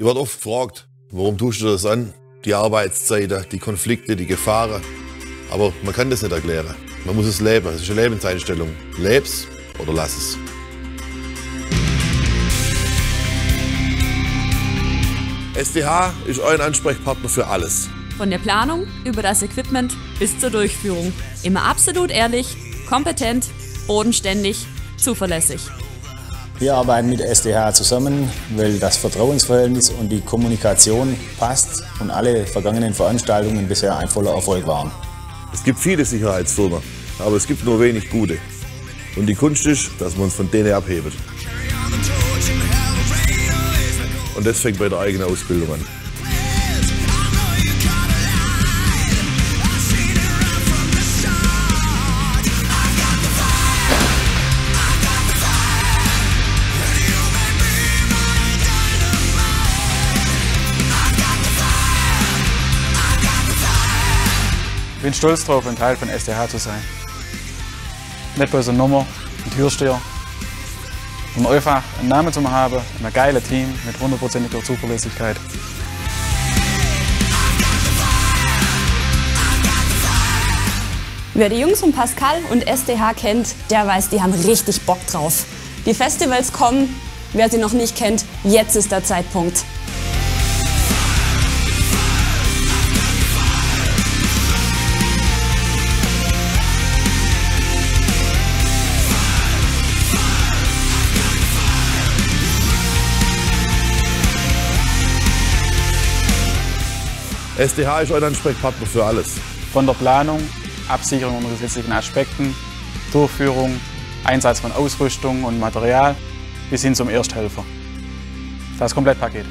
Ich werde oft gefragt, warum tust du das an? Die Arbeitszeiten, die Konflikte, die Gefahren. Aber man kann das nicht erklären. Man muss es leben. Es ist eine Lebenseinstellung. Leb's oder lass es. SDH ist euer Ansprechpartner für alles. Von der Planung über das Equipment bis zur Durchführung. Immer absolut ehrlich, kompetent, bodenständig, zuverlässig. Wir arbeiten mit SDH zusammen, weil das Vertrauensverhältnis und die Kommunikation passt und alle vergangenen Veranstaltungen bisher ein voller Erfolg waren. Es gibt viele Sicherheitsfirmen, aber es gibt nur wenig gute. Und die Kunst ist, dass man uns von denen abhebt. Und das fängt bei der eigenen Ausbildung an. Bin stolz darauf, ein Teil von SDH zu sein. Nicht bloß eine Nummer, ein Türsteher, um einfach einen Namen zu haben, ein geiles Team mit hundertprozentiger Zuverlässigkeit. Wer die Jungs von Pascal und SDH kennt, der weiß, die haben richtig Bock drauf. Die Festivals kommen, wer sie noch nicht kennt, jetzt ist der Zeitpunkt. SDH ist euer Ansprechpartner für alles. Von der Planung, Absicherung unter gesetzlichen Aspekten, Durchführung, Einsatz von Ausrüstung und Material bis hin zum Ersthelfer. Das Komplettpaket.